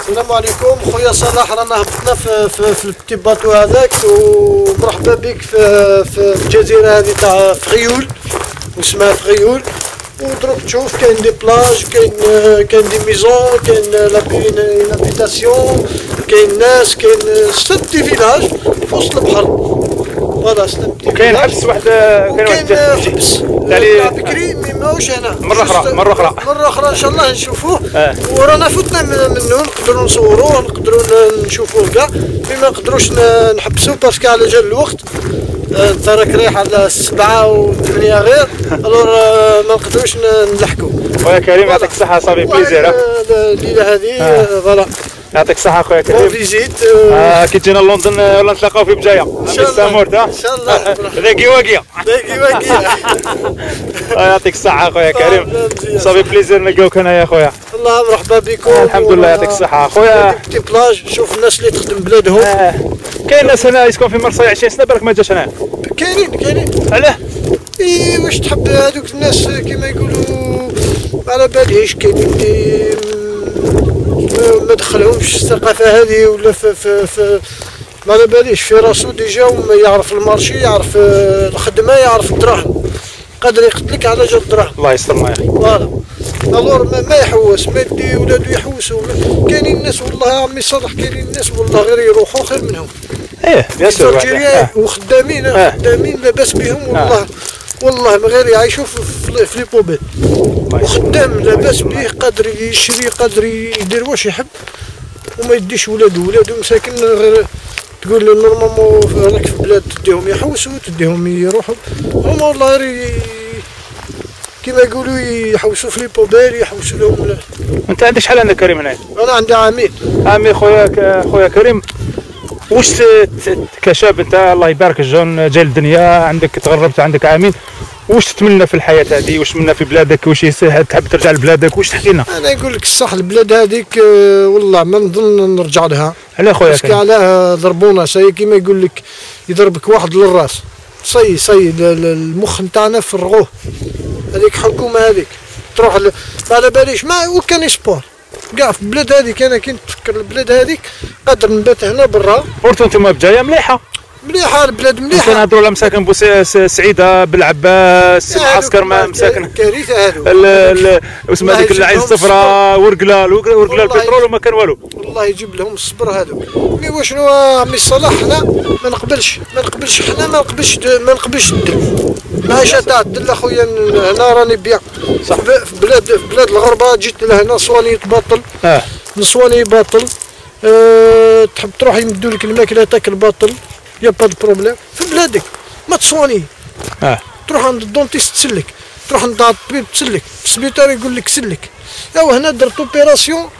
السلام عليكم. خويا صلاح رانا هبطنا في في, في ال petit bateau هذاك ومرحبا بك في في الجزيرة هذه تاع Frioul واسمها Frioul ودروك تشوف كاين des plages كاين كاين des maisons كاين l'habitation كاين ناس كاين c'est village في وسط البحر. voilà وكاين حبس واحد كاين واحد حبس. تاع بكري mais ماهوش هنا مرة أخرى، مرة أخرى. مرة أخرى إن شاء الله نشوفوه. آه. ورانا فتنا من- منه نقدروا نصوروه نقدروا نشوفوه كاع. mais ما نقدروش نحبسوه parce que على جال الوقت آه، انت راك رايح على السبعة وثمانية غير. alors آه، ما نقدروش نلحقوا خويا كريم يعطيك الصحة ça fait plaisir. الليلة هذه آه، voilà. يعطيك الصحة خويا bonne كريم visite آه، كي تجينا لندن آه، ولا نتلاقاو في بجاية. إن شاء الله. إن شاء الله. ذاكي واقية باقي باقي آه، يعطيك الصحة خويا كريم يجزيك. ça fait plaisir نلقاوك هنايا خويا الله مرحبا بكم. آه، الحمد لله يعطيك الصحة خويا petit plage شوف الناس اللي تخدم بلادهم. آه، كاين ناس هنا يسكن في مرساي 20 سنة بالك ما جاش هنا. كاينين كاينين. علاه. إي واش تحب هذوك الناس كيما يقولوا ما على باليش كاينين اللي ما- ما دخلهمش الثقافة هذه ولا في في في ما على باليش. في راسو déjà وما يعرف ال marché يعرف آه، الخدمة يعرف الدراهم. قادر يقتلك على جال الدراهم. الله يسترنا يا أخي. voilà. alors ما, ما يحوس ما يدي ولادو يحوسوا. كاينين ناس والله يا عمي صالح كاينين ناس والله غير يروحوا خير منهم. إيه bien sûr آه. وخدامين آه. خدامين لاباس بهم والله. والله ما غير يعيشوا في les poubelles. وخدام لاباس به قادر يشري قادر يدير واش يحب. وما يديش ولادو. ولادو مساكن غير تقول له normalement راك في بلاد تديهم يحوسوا تديهم يروحوا. هما والله غير كيما يقولوا يحوسوا في les poubelles يحوسوا لهم. أنت عندك شحال عندك كريم هنايا؟ أنا عندي عامين. عمي خويا خويا كريم. واش كي شاب انت الله يبارك jeune جاي الدنيا عندك تغربت عندك عامين واش تتمنى في الحياة هذه؟ واش تتمنى في بلادك؟ واش تحب ترجع لبلادك؟ واش تحكي لنا؟ أنا نقول لك الصح البلاد هذيك آه، والله ما نظن نرجع لها. علاه خويا parce que علاه ضربونا c'est كيما يقول لك يضربك واحد للراس. ال- ال- المخ نتاعنا فرغوه. هذيك حكومه هذيك. تروح. ما على باليش ما كان espoir كاع في البلاد هذيك أنا كي نتفكر البلاد هذيك قادر نبات هنا برا. pourtant أنتم بجاية مليحة. مليحة البلاد مليحة. نهضروا على مساكن سعيدة بلعباس معسكر ما مساكن. كارثه واسمها الله هذيك العين الصفراء ورقلة والله البترول وما كان والو. الله يجيب لهم الصبر هذوك mais وشنو عمي صلاح حنا ما نقبلش ما نقبلش حنا ما نقبلش ما نقبلش الذل ماشي تاع الذل أخويا هنا راني بيا. صح. في بلاد في بلاد الغربة جيت لهنا تصواني باطل آه. تصواني باطل أه تحب تروح يمدوا لك الماكلة تاكل باطل. y a pas de problème. في بلادك ما تصواني آه. تروح عند ال dentiste تسلك. تروح عند الطبيب تسلك. في السبيطار يقول لك سلك. ايوا هنا درت opération.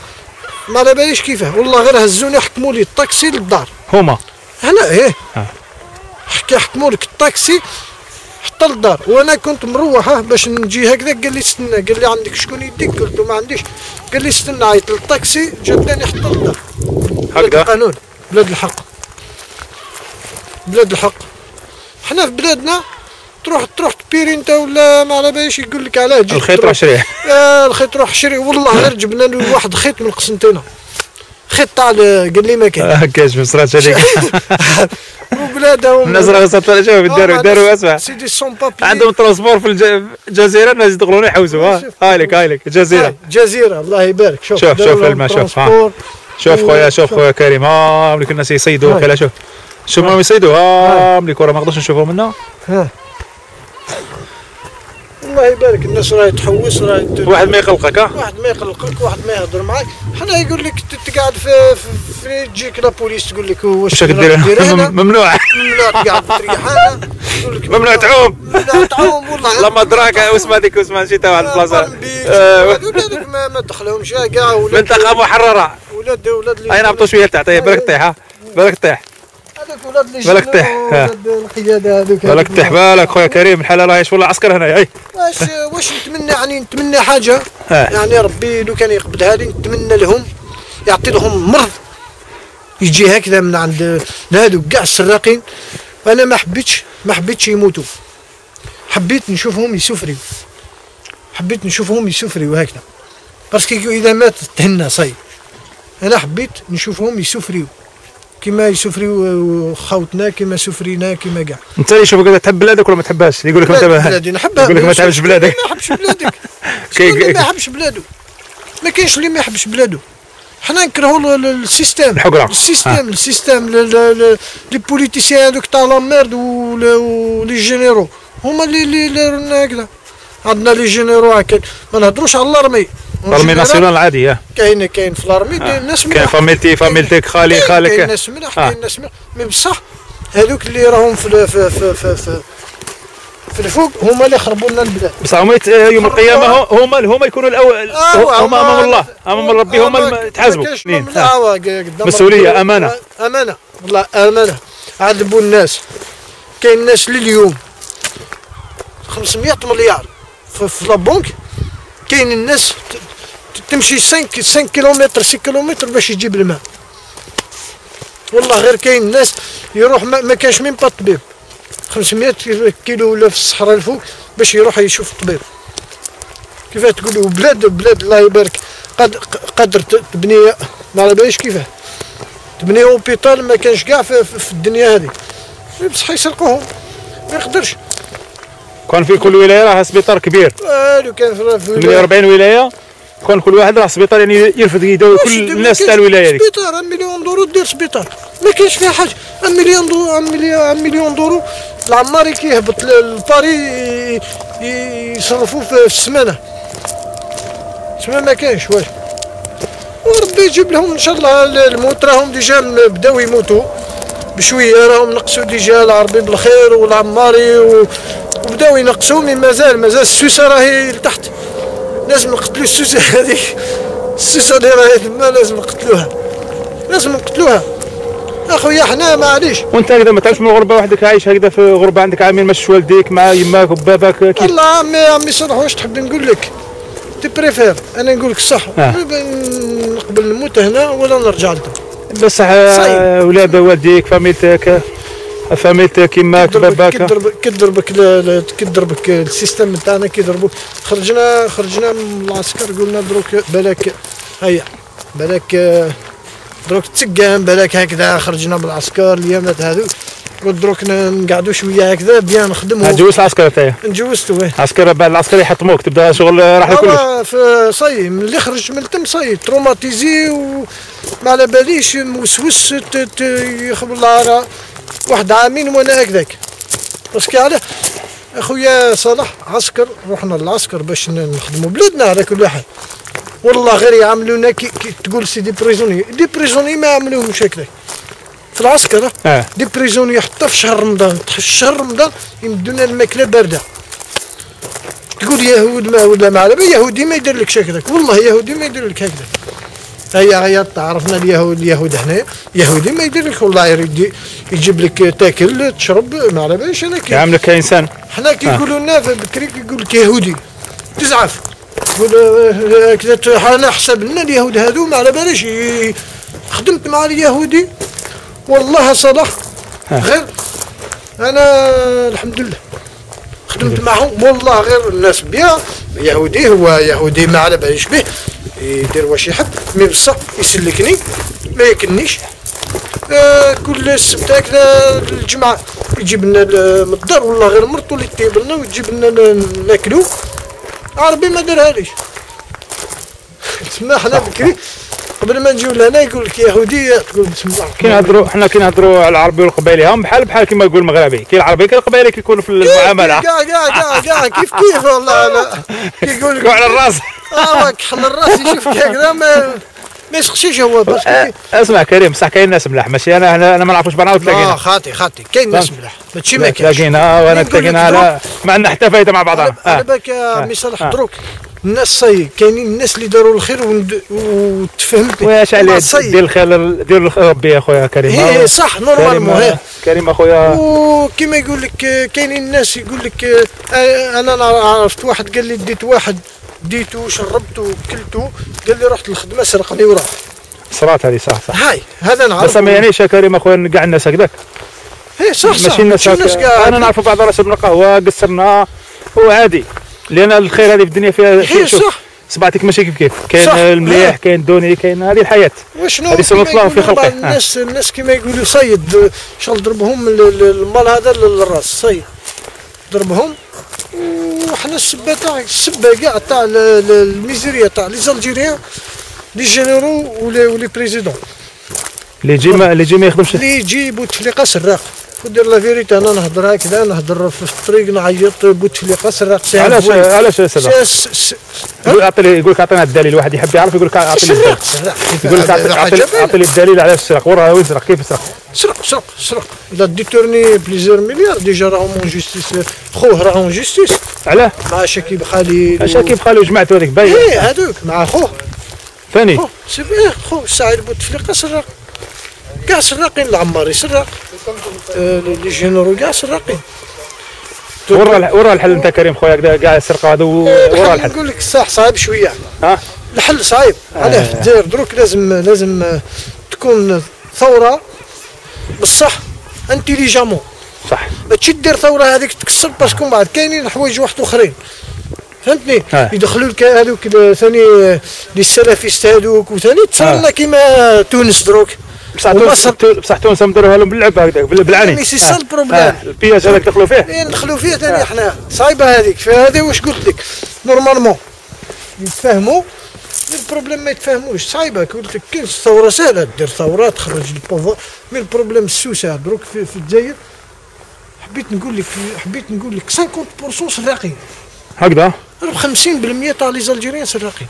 ما على باليش كيفاه والله غير هزوني حكموا لي الطاكسي للدار. هما. هنا إيه. آه. حكي حكموا لك الطاكسي حتى للدار. وأنا كنت مروحه باش نجي هكذا. قال لي استنى. قال لي عندك شكون يديك؟ قلت له ما عنديش. قال لي استنى عيط للطاكسي جابني حتى للدار. هكذا القانون. بلاد الحق. بلاد الحق. حنا في بلادنا تروح تروح تبيري انت ولا ما على باليش يقول لك علاه جيت الخيط راه شريه. آه الخيط روح شري والله غير جبنا له واحد خيط من قسنطينه خيط تاع ال- قال لي ما كاين. هكاش في صرات هذيك وبلادهم الناس راه وصلت لها شوف داروا داروا أسمع. c'est des sans-papiers عندهم transport في الج- الجزيرة الناس يدخلون يحوسوا ها؟ هاي لك هاي لك الجزيره جزيرة. الله يبارك. شوف شوف- شوف الماء، شوف، خويا شوف. خويا كريم. ها مليك الناس يصيدوا. كلا شوف. شوف راهم يصيدوا ها مليك ورا ما نقدرش نشوفهم ها. الله يبارك الناس راهي تحوس راهي واحد ما يقلقك ها؟ واحد ما يقلقك واحد ما يهضر معاك. حنا يقول لك تقعد في في- تجيك لا بوليس تقول لك واش دير هنا؟ ممنوع. ممنوع تقعد يقول لك ممنوع تعوم. ممنوع تعوم والله. لا ما دراك واسمها هذيك واسمها نسيتها واحد البلاصة. آه، ولادك ما ما دخلهمش كاع منطقة محررة. ولاد ولاد اللي اين هبطوا شوية لتحت. بالك طيح ها؟ بالك طيح. هذوك ولاد اللي بالك. ولاد القيادة هذوك بالك طيح بالك خويا كريم الحاله راهي شغل عسكر هنا أي. واش واش نتمنى يعني نتمنى حاجة. يعني ربي لو كان يقبضها لي نتمنى لهم يعطي لهم مرض. يجي هكذا من عند هذوك كاع السراقين. وأنا ما حبيتش ما حبيتش يموتوا. حبيت نشوفهم يسوفريو. حبيت نشوفهم يسوفريو هكذا. parce que إذا مات تهنى صاي. أنا حبيت نشوفهم يسوفريو كما يسوفريو خوتنا كما سوفرينا كما كاع. انت اللي يشوفك تحب بلادك ولا ما تحبهاش؟ يقول لك تحبها بلادي نحبها. يقول لك ما تحبش بلادك. ما يحبش بلادك. اللي ما يحبش بلادو؟ ما كاينش اللي ما يحبش بلادو. حنا نكرهوا ال- ال- ال système الحقرة. ال système ال système ل- ل- ل- les politiciens هذوك تاع la merde ول- و les généraux هما اللي اللي اللي رانا هكذا. عندنا les généraux هكا. ما نهضروش على l'armée. armée nationale العادي آه كاين كاين في l'armée الناس كاين ملاح فاميلتي فاميلتك خالي كاين- خالك. كاين ناس ملاح آه. كاين ناس ملاح mais بصح هذوك اللي راهم في في في في, في الفوق هما اللي خربوا لنا البلاد. بس هما يت- يوم القيامة هما هما يكونوا الأول آه، هما أمام الله. أمام ربي هما آه، يتحاسبوا. آه. أمانة. آه، أمانة. والله أمانة. عذبوا الناس. كاين ناس لليوم 500 مليار في, في لابونك كاين الناس تمشي 5 5 كيلومتر 6 كيلومتر باش يجيب الماء. والله غير كاين ناس يروح ما, ما كانش مين با الطبيب 500 كيلو ولا في الصحراء الفوق باش يروح يشوف الطبيب. كيفاه تقول بلاد بلاد الله يبارك. قد قدر تبني ما على باليش كيفاه. تبني hôpital ما كانش كاع في, في الدنيا هذه. بصح يسرقوهم. ما يقدرش. كان في كل ولاية راه سبيطار كبير. آه لو كان في في 48 ولاية كان كل واحد راه سبيطار يعني يرفد واش كل؟ الناس تاع الولاية ديك سبيطار 1 مليون دورو دير سبيطار. ما كاينش فيها حاجة. 1 مليون دورو 1 مليون 1 مليون دورو العماري كيهبط لباري ي- ي- يصرفوه في السمانة. تسمى ما كاينش واش. وربي يجيب لهم إن شاء الله ال- الموت. راهم déjà بداو يموتوا بشوية راهم نقصوا déjà العربي بالخير والعماري و... وبداو ينقصوا mais مازال مازال السوسة راهي لتحت. لازم نقتلوا السوسة هذيك. السوسة اللي راهي تما لازم نقتلوها. لازم نقتلوها. أخويا حنا معليش. وأنت هكذا ما تعرفش من الغربه وحدك عايش هكذا في غربة عندك عامين مش والديك مع يماك وباباك كيف؟ والله عمي عمي صالح واش تحب نقول لك؟ tu préfères أنا نقول لك الصح آه. نقبل نموت هنا ولا نرجع لدار بصح. آه، ولاد والديك فاميلتك. فاميلتك يماك كضربك باباك كضربك كضربك ل- ل- كضربك ال système نتاعنا كيضربوا خرجنا خرجنا من العسكر قلنا دروك بالك هيا بالك آه، دروك تسقام بالك هكذا. خرجنا بالعسكر الايامات هذو قلت دروك نقعدوا شوية هكذا bien نخدموا جوزت العسكر تاعي نجوزتوا وين عسكر بعد العسكر يحطموك تبدأ شغل راح لكلش صاي من اللي خرج من تم ça y est traumatisé وما على باليش موسوس يخبر الله واحد عامين وأنا هكذاك. parce que على اخويا صالح عسكر رحنا للعسكر باش نخدموا بلادنا على كل واحد والله غير يعاملونا كي, كي تقول c'est des prisonniers des prisonniers ما يعملوهمش هكذاك. في العسكر آه. des prisonniers حتى في شهر رمضان في شهر رمضان يمدونا الماكلة باردة. تقول يهود ما ولا ما على بالي يهودي ما يدير لك هكذاك. والله يهودي ما يدير لك هكذا هيا هيا عرفنا اليهود اليهود هنا. يهودي ما يدير لك والله يريد يجيب لك تاكل تشرب ما على باليش. أنا كي يعاملك كانسان حنا كي يقولوا لنا في بكري كيقول لك يهودي. تزعف. تقول آه، كذا ت- حنا حسب لنا اليهود هذو ما على باليش. خدمت مع اليهودي. والله صلاح. غير أنا الحمد لله. خدمت معهم. والله غير الناس بيا. يهودي هو يهودي ما على باليش به. يدير واش يحب مي بصح يسلكني ما ياكلنيش. آه، كل السبت هكذا الجمعة يجيب لنا من الدار والله غير مرتو اللي تطيب لنا وتجيب لنا ناكلو عربي ما دارهاليش. تسمى حنا بكري قبل ما نجيو لهنا يقول لك يهودية تقول بسم الله كي نهضروا حنا كي نهضروا على العربي والقبائلي هم بحال بحال كما يقول المغربي. كاين العربي كاين القبائلي كيكونوا في المعاملة. كاع كاع كاع كاع. كيف كيف والله لا كيقول لك على الرأس. آه كحل الرأس يشوفك هكذا ما ما يسقسيش هو آه، اسمع كريم صح كاين ناس ملاح. ماشي أنا أنا أنا ما نعرفوش بعضنا آه وتلاقينا خاطي خاطي. كاين ناس ملاح. ماشي ما كاينش. تلاقينا وأنا نقول لك تلاقينا على ما عندنا حتى فايده مع بعضنا. على آه. بالك يا عمي صالح آه. دروك. الناس صاي كاينين الناس اللي داروا الخير وند- وتفهمت. واش عليه دير الخير؟ دير الخير ربي يا خويا كريم. هي صح normalement كريم اخويا وكما يقول لك كاينين الناس يقول لك آه، أنا عرفت واحد قال لي ديت واحد ديتو شربته وكلته قال لي رحت الخدمه سرقني وراح. صرات هذه صح صح. هاي هذا نعرف بس ما يعنيش يا كريم اخويا كاع الناس هكذاك. هي صح صح. ماشي الناس أنا نعرف بعض راه شربنا قهوه قصرنا وعادي لأن الخير هذه في الدنيا فيها شوف صح. صبعتك ماشي كيف كيف؟ كاين. المليح آه. كاين الدوني كاين هذه الحياة. وشنو؟ هذه كيما الله في خلقه. الناس الناس كما يقولوا صيد شغل ضربهم ال- ال- المال هذا للراس صيد. ضربهم وحنا السبة تاع السبة كاع تاع ال- ال- الميزيريا تاع les Algériens لي جينيرو ولي ولي بريزيدون. اللي يجي ما اللي يجي ما يخدمش؟ اللي يجي بوتفليقه سراق. ودير لا فيريتي أنا نهضر هكذا نهضر في الطريق نعيط بوتفليقه سراق سي علاش. علاش سبب سي- سي- يقول لي لك أعطينا الدليل واحد يحب يعرف يقول لك أعطي لي الدليل. سراق يقول لك اعطي لي الدليل علاش سرق؟ وراه وين سرق. كيف سرق؟ سرق سرق سرق. اذا ديتورني بليزيور مليار. ديجا راهم اون جوستيس خوه راهم جوستيس علاه؟ مع شكيب خالد اش كيف خالو جمعتوا هذيك باين إيه هذوك مع خوه. ثاني خوه c'est خوه. سعيد بوتفليقه سرق. كاع سراقين العماري سرق آه، les généraux كاع سراقين ورا ورا الحل انت كريم خويا كاع السرقة هذو ورا الحل. نقول لك الصح صعيب شوية. ها؟ الحل صعيب. علاه في الجزائر دروك لازم لازم آه، تكون ثورة. بصح intelligemment. صح. ماشي دير ثورة هذيك تكسر parce que من بعد كاينين حوايج واحد آخرين. فهمتني؟ آه. يدخلوا لك هذوك ثاني آه، les salafistes هذوك وثاني تصير آه. لنا كيما تونس دروك. بصح. تونس بصح تونس مدروها لهم باللعب هكذاك بال- بالعاني mais c'est آه. ça ال problème. آه، ال piège هذاك دخلوا فيه. إيه ندخلوا فيها ثاني إحنا. صايبة هذيك. فهذا واش قلت لك؟ normalement. يتفاهموا. ال problème ما يتفاهموش. صايبة قلت لك كاين ثورة سهلة. دير ثورة تخرج ال pouvoir mais ال problème السوسة دروك في, في الجزائر. حبيت نقول لك حبيت نقول لك 50% سراقين. هكذا؟ راه 50% تاع les Algériens سراقين.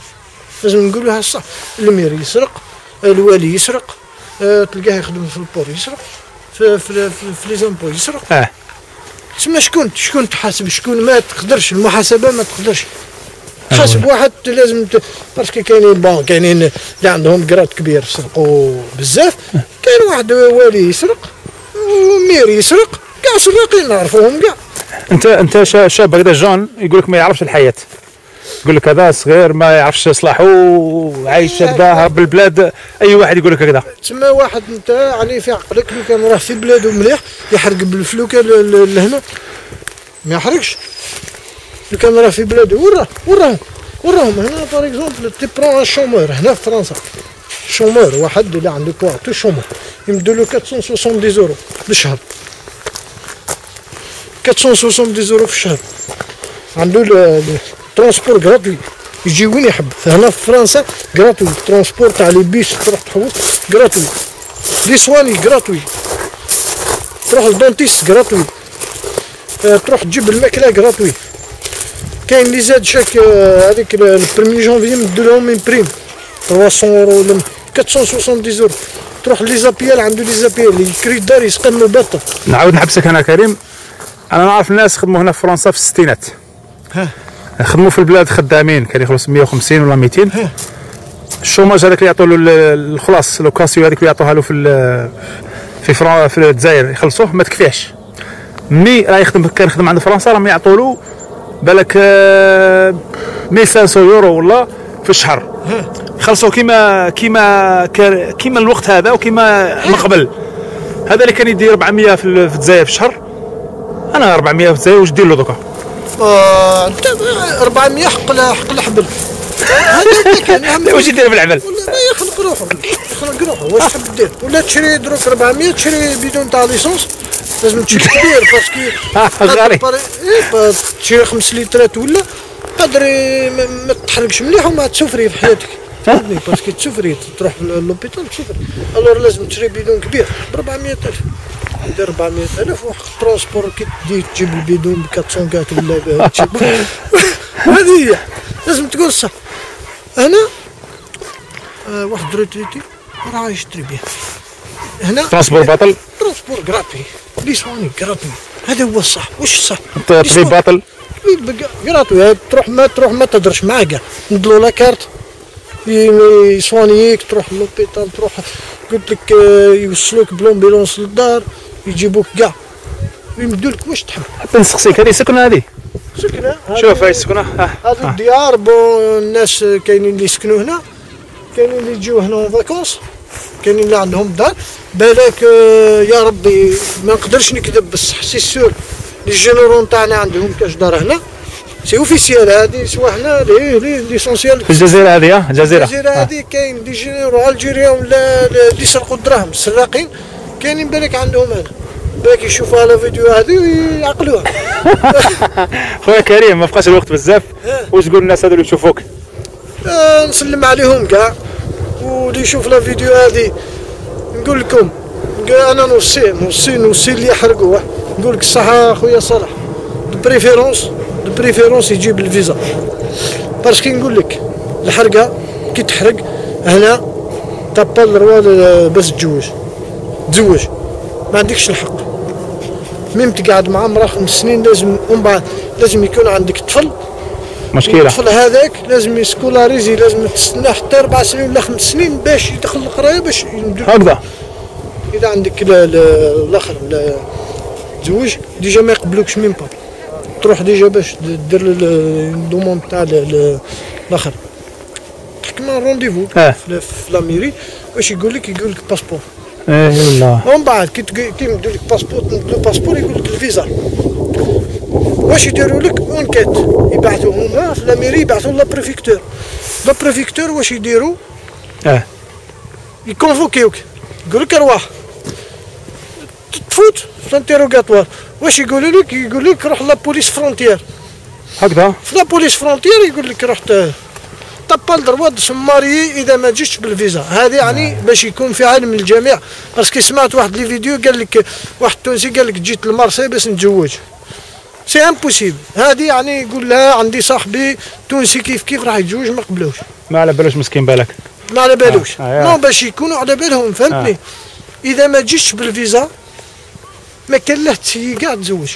لازم نقولوها الصح. المير يسرق الوالي يسرق. آه، تلقاه يخدم في ال port يسرق في في في, في les impôts يسرق آه. تسمى شكون شكون تحاسب شكون ما تقدرش المحاسبة ما تقدرش. تحاسب واحد لازم ت... parce que كاينين bon كاينين اللي عندهم grade كبير سرقوا بزاف. كاين واحد والي يسرق ومير يسرق كاع سراقين نعرفوهم كاع. انت أنت شا- شاب هكذا jeune يقول لك ما يعرفش الحياة. يقول لك هذا صغير ما يعرفش صلاحه وعايش هكذا هرب بالبلاد. أي واحد يقول لك هكذا. تسمى واحد أنت يعني في عقلك لو كان راه في بلادو مليح يحرق بالفلوكه لهنا ما يحرقش. لو كان راه في بلادو وراه وراهم وراهم هنا par exemple tu prends chômeur هنا في فرنسا. chômeur واحد اللي عنده quoi tout chômeur يمدوا له 470 يورو بالشهر 470 يورو في الشهر. عنده ال transport gratuit يجي وين يحب. هنا في فرنسا gratuit transport تاع les bus تروح تحوس gratuit les soins gratuit تروح لل dentiste gratuit آه، تروح تجيب الماكلة gratuit كاين اللي زاد chaque آه، هذيك ال premier janvier مدوا لهم من prime 300 اورو ولا 470 يورو تروح les APL عنده les APL يكري الدار يسقم باطل نعاود نحبسك أنا كريم. أنا نعرف الناس خدموا هنا في فرنسا في الستينات. ها. خدموا في البلاد خدامين كان يخلص 150 ولا 200 ها. ال chômage هذاك اللي يعطوا له ال- الخلاص l'allocation هذيك اللي يعطوها له في في فرا في الجزائر يخلصوه ما تكفيهش. mais راه يخدم كان يخدم عند فرنسا راهم يعطوا له بالك آه، 1500 يورو ولا في الشهر. خلصوا كيما كيما كيما الوقت هذا وكيما من قبل. هذا اللي كان يدير 400 في ال- في الجزائر في الشهر. أنا 400 في الجزائر واش دير له دوكا؟ آه، 400 حق حق الحبل. هذا أهم واش يدير بالعمل؟ ولا ما يخنق روحه. يخنق روحه. واش تحب دير ولا تشري دروك 400 تشري بدون تاع l'essence؟ لازم تشري كبير parce que غالي. قادر- إيه، تشري 5 لترات ولا قادر ما- تحرقش مليح وما ت souffrir في حياتك. فهمتني parce que ت souffrir تروح ل l'hôpital ت souffrir alors لازم تشري بدون كبير ب 400000 دير 400000 وحق ال transport كي تجي تجيب البيدون ب 400 ولا ب- تجيب هذه هي. لازم تقول صح. هنا آه واحد retraité راه يشتري به هنا transport باطل transport gratuit les soins gratuits هذا هو الصح واش الصح طبيب باطل تروح ما تروح ما تهدرش معاه كاع تمد لو la carte ي soigner ك تروح l'hôpital تروح قلت لك يوصلوك ب l'ambulance للدار يجيبوك كاع يمدوا لك واش تحب نسقسيك هذه سكنه هذه سكنه شوف هاي السكنه ها هذو الديار bon الناس كاينين اللي يسكنوا هنا كاينين اللي يجيو هنا en vacances كاينين اللي عندهم دار بالك يا ربي ما نقدرش نكذب بصح c'est sûr les généraux تاعنا عندهم كاش دار هنا c'est officiel هذه سوا حنا les les l'essentiel في الجزيرة هذه ها؟ الجزيرة. الجزيرة. هذه كاين des généraux الجيريا ولا اللي يسرقوا الدراهم السراقين. كاينين بالك عندهم هذا بالك يشوفوا la vidéo هذه ويعقلوها. خويا كريم ما بقاش الوقت بزاف. واش تقول للناس هذو اللي يشوفوك؟ آه، نسلم عليهم كاع. واللي يشوف la vidéo هذه نقول لكم أنا نوصي نوصي نوصي اللي يحرقوه. نقول لك الصحة خويا صالح. préférence de préférence يجيب الفيزا parce que نقول لك الحرقة كي تحرق هنا t'as pas le droit باش تتزوج تزوج ما عندكش الحق même تقعد مع امرأة خمس سنين لازم ومن بعد لازم يكون عندك طفل. مشكلة. الطفل هذاك لازم ي scolariser لازم تستنى حتى أربع سنين ولا خمس سنين باش يدخل القراية باش هكذا. إذا عندك لا- لا- الآخر لا تزوج déjà ما يقبلوكش même pas تروح déjà باش دير ال demande تاع ال- ال- الآخر. تحكم rendez-vous آه. في la mairie باش يقول لك يقول لك passeport إيه والله ومن بعد كي كي يمدوا لك passeport تمدوا passeport يقول لك الفيزا. واش يديروا لك؟ enquête يبعثوا هما في la mairie يبعثوا la préfecture la préfecture واش يديروا؟ آه. ي convoquer وك يقول لك أرواح. تفوت. في ال interrogatoire واش يقولوا لك؟ يقول لك روح la police frontière. هكذا؟ في la police frontière يقول لك رحت t'as pas le droit marier إذا ما جيتش بالفيزا. هذه يعني باش يكون في علم الجميع. parce que سمعت واحد les vidéos قال لك واحد تونسي قال لك جيت لمارسي باش نتزوج. c'est impossible هذه يعني يقول لها عندي صاحبي تونسي كيف كيف راح يتزوج ما قبلوش. ما على بالوش مسكين بالك. ما على بالوش. آه، آه. non باش يكونوا على بالهم فهمتني؟ إذا ما جيتش بالفيزا ما كان له كاع تزوج.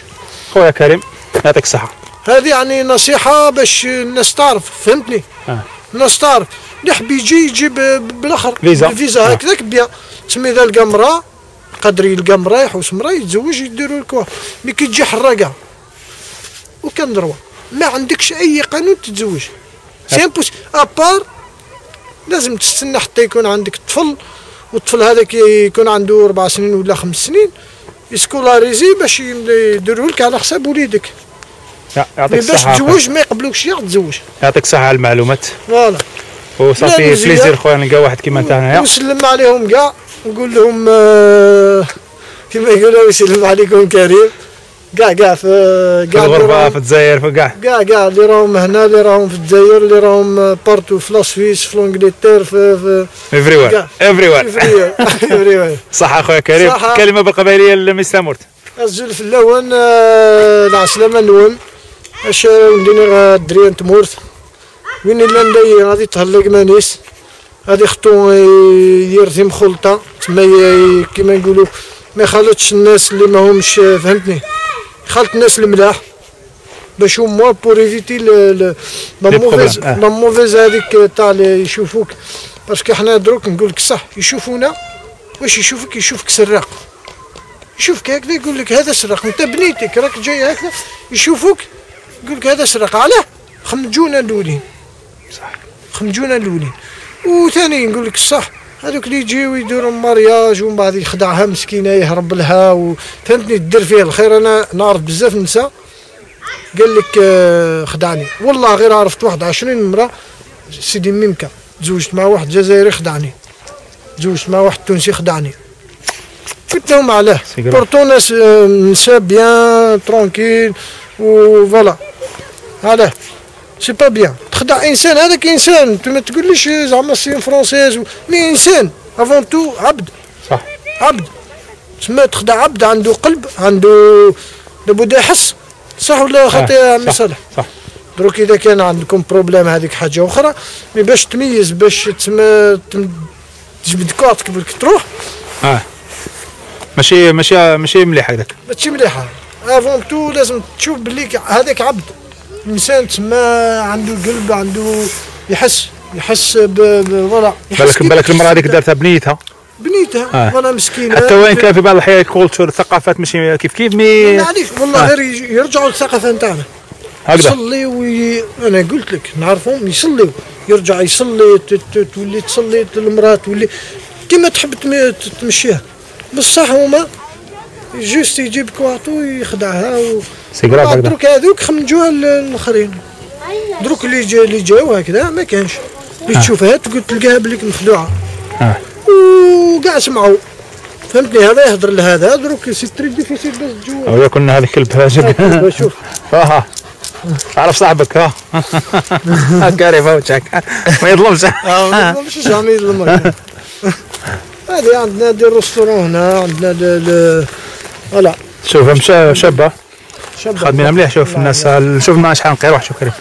خويا كريم يعطيك الصحة. هذه يعني نصيحة باش الناس تعرف فهمتني؟ آه. الناس تعرف. اللي يحب يجي يجي ب- بالآخر. فيزا. الفيزا آه. هكذاك bien تسمي ذا لقى مرا قدر يلقى مرا يحوس مرا يتزوج يديروا لك mais كي تجي حراقة. aucun droit ما عندكش أي قانون تتزوج. c'est impossible لازم تستنى حتى يكون عندك طفل والطفل هذاك يكون عنده أربع سنين ولا خمس سنين. ي scolariser باش يديروا لك على حساب وليدك يع- يعطيك mais باش. تزوج ما يقبلوكش يا تزوج يعطيك الصحه على المعلومات voilà وصافي. plaisir خويا نلقى واحد كيما انت هنايا ونسلم عليهم كاع نقول لهم كما يقولوا يسلم عليكم كريم كاع كاع في في كاع الغربة في الجزائر في كاع كاع كاع اللي راهم هنا اللي راهم في الجزائر اللي راهم آه، partout في la Suisse في l'Angleterre في في افري وير. افري وير افري وير صحة خويا كريم. كلمة بالقبائليه لمستر مورت الزلف الأول آه، العسلامة نون أش ندير الدريان تمورت وين إلا ندي غادي تهلق مانيس. غادي خطو يرثي مخلطة تما ي- كيما نقولوا ما يخلطش الناس اللي ما همش فهمتني؟ يخلط الناس الملاح باش هما بور ايفيتي لا موفيز. لا موفيز هذيك تاع يشوفوك. باسكو حنا دروك نقول لك صح يشوفونا. واش يشوفك؟ يشوفك سراق. يشوفك هكذا يقول لك هذا سرق انت بنيتك راك جاي هكذا يشوفوك يقول لك هذا سرق علاه خمجونا الأولين. صح. خمجونا الأولين. وثاني نقول لك الصح هذوك اللي يجيو يديروا مارياج ومن بعد يخدعها مسكينة يهرب لها وفهمتني دير فيها الخير. أنا نعرف بزاف نساء قال لك آه، خدعني. والله غير عرفت واحد 20 مرة c'est des mêmes cas تزوجت مع واحد جزائري خدعني. تزوجت مع واحد تونسي خدعني. قلت لهم علاه. pourtant ناس نساء bien tranquille و voilà علاه. c'est pas bien تخدع انسان هذاك انسان. انت ما تقوليش زعما c'est française mais انسان avant tout عبد. صح. عبد. تسمى تخدع عبد عنده قلب عنده لابد يحس صح ولا خطي يا عمي صح صالح؟ صح. دروك إذا كان عندكم problème هذيك حاجة أخرى mais باش تميز باش تسمى تجبد كارت قبل تروح. آه. ماشي ماشي ماشي مليح هذاك. ماشي مليحه avant tout لازم تشوف باللي هذاك عبد. انسان تسمى عنده قلب عنده يحس يحس voilà بالك بالك المرأة هذيك دارتها بنيتها. بنيتها آه. مسكينة. حتى وين كان في بعض الاحيان culture ثقافات ماشي كيف كيف mais معليش والله آه. غير يرجعوا للثقافة نتاعنا. هكذا. يصلي وي... أنا قلت لك نعرفهم يصليوا يرجع يصلي. تولي تصلي المرأة تولي. كيما تحب تمشيها. بصح هما juste يجيب كواغطو يخدعها و... c'est grave هكذا دروك هذوك خمجوها ال- الاخرين. دروك اللي جا اللي جاو هكذا ما كانش اللي تشوفها تقول تلقاها بليك مخلوعه آه. وكاع سمعوا. فهمتني؟ هذا يهضر لهذا. دروك سي تري ديفيسيل باش تجوع. أو يكون هذا الكلب فاجر شوف. آه. عرف صاحبك ها كاري فوتشك ما يظلمش. آه مش زعما يظلمك. هذه عندنا دي ريستورون هنا عندنا فوالا. شوف مشى شابة. شاب خادمين مليح. شوف الناس شوف الماء شحال نقي روح شوف كريم.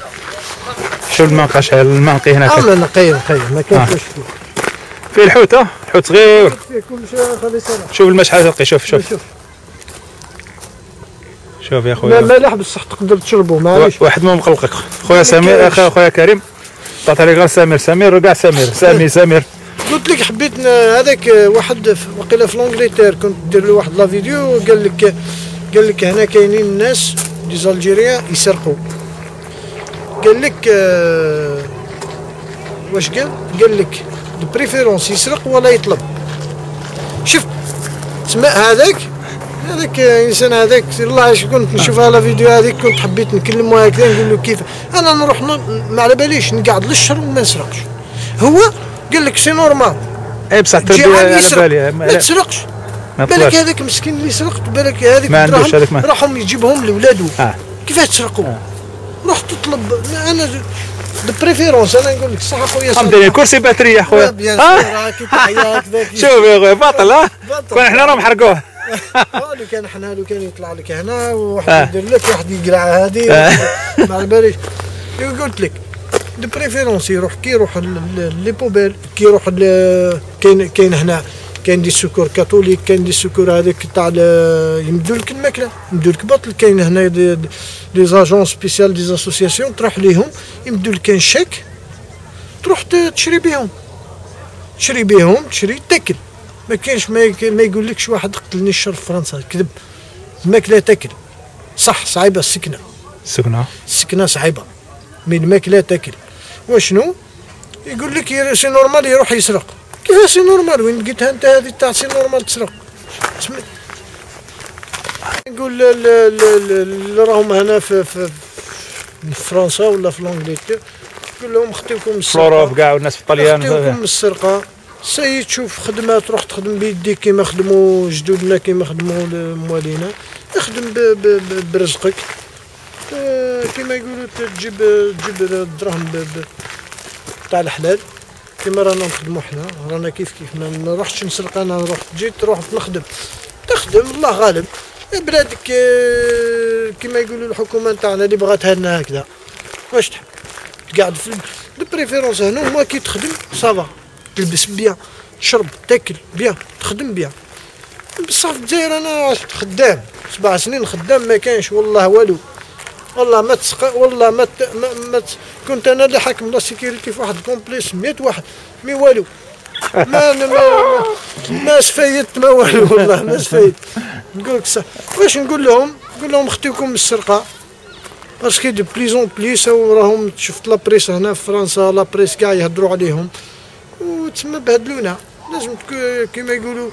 شوف الماء شحال الماء نقي هناك. اما نقي نقي. ما كانش فيه فيه الحوت ها؟ حوت صغير. شوف الماء شحال نقي شوف شوف. شوف. يا لا خويا مالح بصح تقدر تشربه معليش واحد ما مقلقك خويا سمير أخي خويا كريم. عطات عليك غير سمير. سمير وكاع سمير. سامي سمير. قلت لك حبيت هذاك واحد في- وقيلا في l'Angleterre كنت دير له واحد la vidéo قال لك قال لك هنا كاينين الناس des Algériens يسرقوا. قال لك آه، واش قال؟ قال لك de préférence يسرق ولا يطلب. شوف تسمع هذاك هذاك إنسان هذاك والله اش كنت نشوف على فيديو هذيك كنت حبيت نكلمه هكذا نقول له كيف؟ أنا نروح ما على باليش نقعد للشهر وما نسرقش. هو قال لك c'est normal اي بصح عاد على بالي. ما تسرقش. بالك هذاك مسكين اللي سرقت بالك هذيك ما عندوش هذاك راحهم يجيبهم لولادو. آه. كيفاش تسرقوا؟ روح تطلب. أنا دو بريفيرونس أنا نقول لك صح أخويا فهمتني كرسي باترية خويا بيان آه. تعيا كذاك شوف يا خويا باطل ها. كون إحنا راهم حرقوه. آه، لو كان حنا لو كان يطلع لك هنا وواحد آه. يدير لك واحد يقلع هذه. ما على باليش قلت لك دو بريفيرونس يروح كي يروح لي بوبيل كي يروح كاين كاين هنا. كاين des Secours catholique كاين des secours هذاك تاع يمدوا لك الماكلة يمدوا لك بطل. كاين هنا des, agents spéciales des associations تروح ليهم يمدوا لك كاين شيك تروح تشري بيهم. تشري بيهم تشري تاكل. ما كاينش ما, ما يقولكش واحد قتلني الشر في فرنسا كذب. الماكلة تاكل. صح صعيبة السكنة. سكنة. السكنة صعيبة. من الماكلة تاكل. وشنو؟ يقول لك c'est normal يروح يسرق. كيف c'est normal؟ وين لقيتها انت هذه تاع c'est normal تسرق. نقول ل- ل- ل- اللي راهم هنا في, في, فرنسا ولا في l'Angleterre قول لهم خطيكم في السرقة. Europe كاع والناس في الطليان. من السرقة. سي تشوف خدمة تروح تخدم بيديك كيما خدموا جدودنا كيما خدموا موالينا اخدم ب- ب- ب- برزقك. آه، كيما يقولوا تجيب تجيب الدراهم تاع الحلال. كيما رانا نخدموا حنا رانا كيف كيف ما نروحش نسرق أنا نروح جيت تروح نخدم تخدم الله غالب. بلادك آه، كيما يقولوا الحكومة تاعنا اللي بغاتها لنا هكذا. واش تحب؟ قاعد في de préférence هنا هما كي تخدم ça va تلبس bien تشرب تاكل bien تخدم bien. بصح في الجزائر أنا خدام. سبع سنين خدام ما كانش والله والو. والله ما تسق والله ما, ت... ما, ما ت... كنت أنا اللي حاكم la sécurité في واحد complexe 100 واحد mais والو. ما ما ما, ما سفايت ما والو والله ما سفايت نقول لك واش نقول لهم؟ نقول لهم من السرقة. parce que de plus en plus وراهم شفت la presse هنا في فرنسا la presse كاع يهضروا عليهم. وتسمى بهدلونا. لازم كيما يقولوا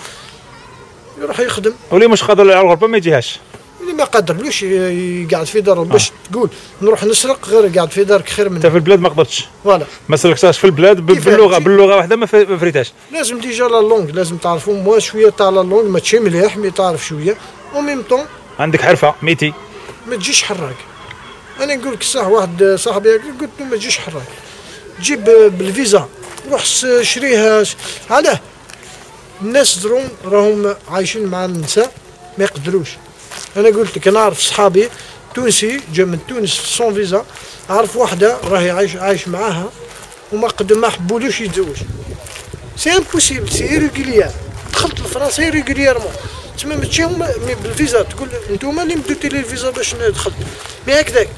يروح يخدم. واللي مش قادر على الغربة ما يجيهاش. اللي ما قادرلوش ي- يقعد في داره باش تقول نروح نسرق غير قاعد في دارك خير انت من في البلاد ما قدرتش. فوالا. ما سلكتهاش في البلاد باللغة؟ باللغة واحدة ما ما فريتهاش. لازم déjà la langue لازم تعرفوا موا شوية تاع la langue ماشي مليح mais تعرف شوية. و même temps عندك حرفة métier. ما تجيش حراك أنا نقول لك صح واحد صاحبي قلت له ما تجيش حراك جيب بالفيزا. روح شريها. علاه. الناس درون راهم عايشين مع النساء ما يقدروش. أنا قلت لك أنا أعرف صحابي تونسي جا من تونس sans visa أعرف واحدة راهي عايش عايش معاها وما قد ما حبولوش يتزوج. c'est impossible c'est irrégulier دخلت لفرنسا irrégulièrement تسمى ماشي هما mais بالفيزا تقول انتوما اللي مدوتي لي الفيزا باش دخلت. mais هكذاك.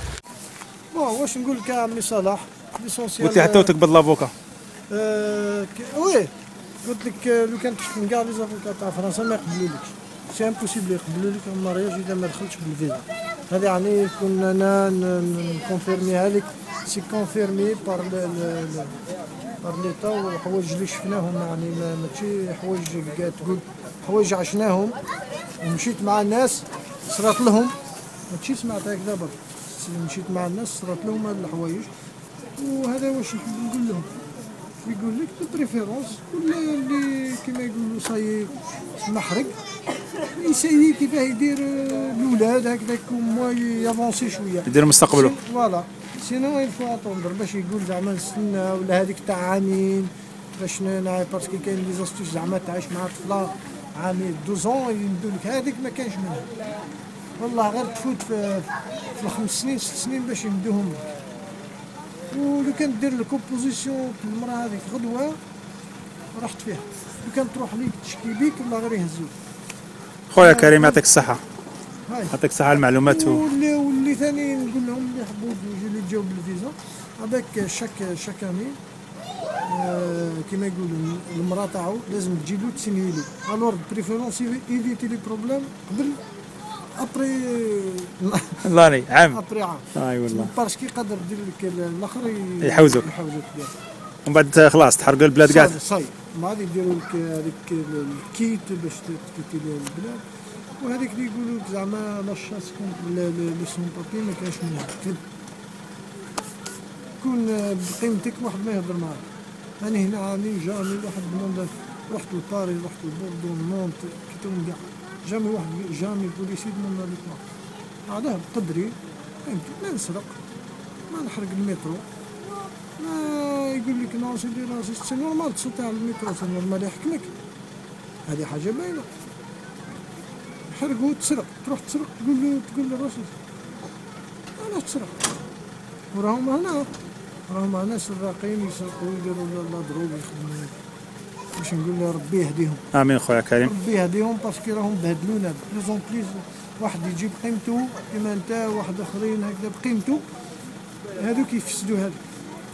bon واش نقول لك يا عمي صلاح؟ l'essentiel قلت لي حتى وتقبض l'avocat. آه، oui قلت لك آه، لو كان تخدم كاع les avocats تاع فرنسا ما يقبلولكش. c'est impossible يقبلوا لك ال mariage اذا ما دخلتش بالفيزا هذه يعني كنا أنا ن confirmer ها لك c'est confirmé par par l'état وحوايج اللي شفناهم يعني ما ماشي حوايج تقول حوايج عشناهم ومشيت مع الناس صرات لهم ماشي سمعت هكذا برك مشيت مع الناس صرات لهم هاد الحوايج وهذا واش نحب نقول لهم يقول لك بريفيرونس ولا اللي كما يقولوا صاي محرق يسيي كيفاه يدير الاولاد هكذاك موا يافونسي شوية يدير مستقبله فوالا سينو يلفو اتوندر باش يقول زعما نستنى ولا هذيك تاع عامين باش ن- باسكو كاين لي زاستوس زعما تعيش مع طفله عامين 12 يمدوا لك هذيك ما كانش منها والله غير تفوت في في الخمس سنين ست سنين باش يمدوهم لك ولو كان دير ال composition المراه هذيك غدوه رحت فيها لو كان تروح ليك تشكي بيك والله غير يهزوك خويا كريم يعطيك الصحة. هاي. يعطيك الصحة على المعلومات. واللي واللي ثاني نقول لهم اللي يحبوا اللي يجاوب بالفيزا هذاك chaque chaque année آه كيما يقولوا المرأة تاعو لازم تجي له تسيني له. alors préférence éviter les problèmes قبل après الله عام. après عام. أي والله. parce que يقدر يدير لك الآخر ي- يحوزوك. يحوزوك بها. ومن بعد خلاص تحرقوا البلاد كاع صاي صاي ما غادي يديروا لك هذيك ال quitte باش ت quitter البلاد وهذيك اللي يقولوا لك زعما la chasse contre les sans-papiers ما كاينش منها. كذب كون بقيمتك واحد ما يهضر معاك. أنا هنا عامين جامي واحد بنوند رحت لباري رحت لبوردو نونت كيتهم كاع. جامي واحد جامي بوليسي لك معاه هذا بالتدريب فهمتي ما نسرق. ما نحرق المترو. ما يقول لك نو سيدي راسي سي نورمال تصوت على المترو سي نورمال يحكمك هذه حاجة باينة. حرقوا تسرق تروح تسرق تقول له تقول له راسي علاش تسرق وراهم هنا. راهم هنا سراقين يسرقوا يديروا la drogue يخدموا باش نقول له؟ ربي يهديهم. آمين خويا كريم. ربي يهديهم parce que راهم بهدلونا. plus en plus واحد يجيب قيمته كيما انت واحد آخرين هكذا بقيمته. هذوك يفسدوا هذوك.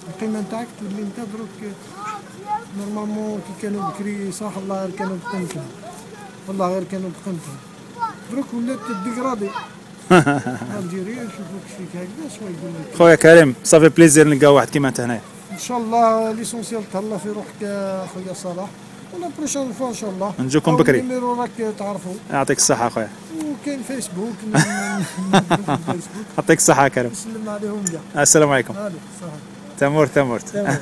القيمه نتاعك تولي انت دروك normalement كي كانوا بكري صح الله غير كانوا بقيمتهم والله غير كانوا بقيمتهم دروك ولات dégradé الجيريا يشوفوك فيك هكذا شوية يقول لك؟ خويا كريم ça fait plaisir نلقاو واحد كيما انت هنايا. ان شاء الله l'essentiel تهلا في روحك خويا صلاح. و la prochaine fois ان شاء الله نجوكم بكري. ال numéro راك تعرفوا يعطيك الصحة خويا. وكاين فيسبوك يعطيك الصحة كريم. نسلم عليهم السلام عليكم. هذه صح تمور تمور تمام